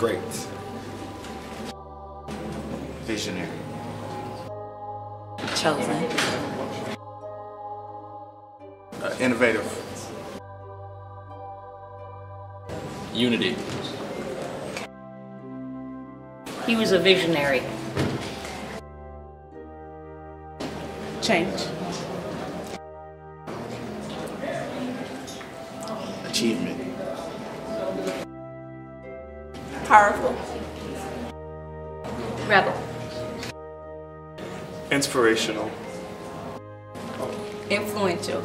Great. Visionary. Chosen. Uh, innovative. Unity. He was a visionary. Change. Achievement. Powerful. Rebel. Inspirational. Influential.